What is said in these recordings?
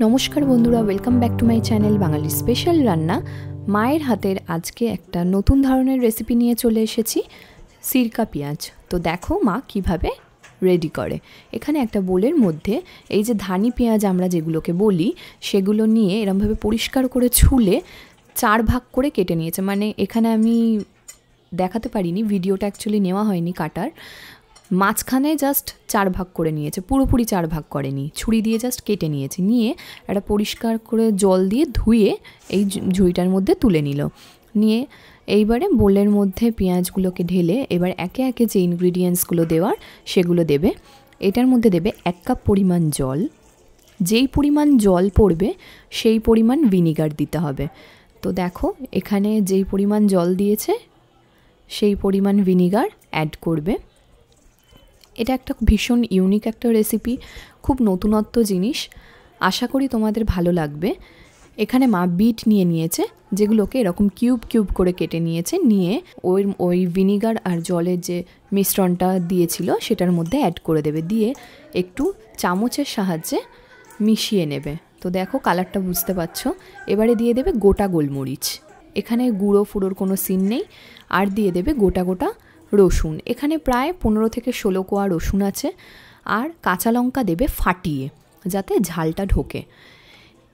নমস্কার বন্ধুরা welcome back to my channel Bangali special রান্না। মায়ের হাতের আজকে একটা নতুন ধরনের রেসিপি নিয়ে চলে এসেছি, সিরকা পেঁয়াজ। তো দেখো মা কীভাবে রেডি করে। এখানে একটা বোলের মধ্যে এই যে ধানি পেঁয়াজ আমরা যেগুলোকে বলি, সেগুলো নিয়ে এরমভাবে পরিষ্কার করে ছুলে চার ভাগ করে কেটে নিয়েছে। মানে এখানে আমি দেখাতে পারিনি ভিডিওটা অ্যাকচুয়ালি নেওয়া হয়নি কাটার। মাঝখানে জাস্ট চার ভাগ করে নিয়েছে, পুরোপুরি চার ভাগ করেনি। ছুরি দিয়ে জাস্ট কেটে নিয়েছে, নিয়ে একটা পরিষ্কার করে জল দিয়ে ধুয়ে এই ঝুড়িটার মধ্যে তুলে নিল। নিয়ে এইবারে বোলের মধ্যে পেঁয়াজগুলোকে ঢেলে এবার একে একে যে ইনগ্রিডিয়েন্টসগুলো দেওয়ার সেগুলো দেবে। এটার মধ্যে দেবে এক কাপ পরিমাণ জল। যেই পরিমাণ জল পড়বে, সেই পরিমাণ ভিনিগার দিতে হবে। তো দেখো, এখানে যেই পরিমাণ জল দিয়েছে, সেই পরিমাণ ভিনিগার অ্যাড করবে। এটা একটা ভীষণ ইউনিক একটা রেসিপি খুব নতুনত্ব জিনিস। আশা করি তোমাদের ভালো লাগবে। এখানে মা বিট নিয়ে নিয়েছে, যেগুলোকে এরকম কিউব কিউব করে কেটে নিয়েছে। নিয়ে ওই ওই ভিনিগার আর জলের যে মিশ্রণটা দিয়েছিল, সেটার মধ্যে অ্যাড করে দেবে। দিয়ে একটু চামচের সাহায্যে মিশিয়ে নেবে। তো দেখো কালারটা বুঝতে পারছ। এবারে দিয়ে দেবে গোটা গোলমরিচ। এখানে গুঁড়ো ফুড়োর কোনো সিন নেই। আর দিয়ে দেবে গোটা গোটা রসুন। এখানে প্রায় পনেরো থেকে ষোলো কোয়া রসুন আছে আর কাঁচা লঙ্কা দেবে ফাটিয়ে, যাতে ঝালটা ঢোকে।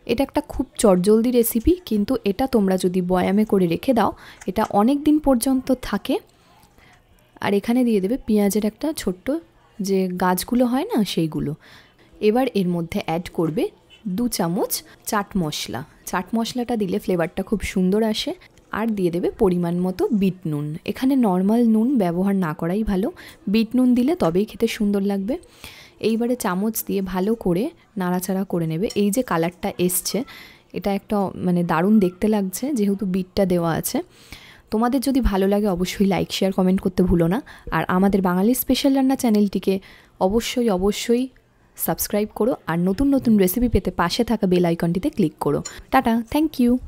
এটা একটা খুব চটজলদি রেসিপি কিন্তু এটা তোমরা যদি বয়ামে করে রেখে দাও, এটা অনেক দিন পর্যন্ত থাকে। আর এখানে দিয়ে দেবে পেঁয়াজের একটা ছোট্ট যে গাছগুলো হয় না, সেইগুলো। এবার এর মধ্যে অ্যাড করবে দু চামচ চাট মশলা। চাট মশলাটা দিলে ফ্লেভারটা খুব সুন্দর আসে। আর দিয়ে দেবে পরিমাণ মতো বিট নুন। এখানে নর্মাল নুন ব্যবহার না করাই ভালো। বিট নুন দিলে তবেই খেতে সুন্দর লাগবে। এইবারে চামচ দিয়ে ভালো করে নাড়াচাড়া করে নেবে। এই যে কালারটা এসছে, এটা একটা মানে দারুণ দেখতে লাগছে যেহেতু বিটটা দেওয়া আছে। তোমাদের যদি ভালো লাগে অবশ্যই লাইক শেয়ার কমেন্ট করতে ভুলো না। আর আমাদের বাঙালি স্পেশাল রান্না চ্যানেলটিকে অবশ্যই অবশ্যই সাবস্ক্রাইব করো। আর নতুন নতুন রেসিপি পেতে পাশে থাকা বেল আইকনটিতে ক্লিক করো। Tata thank you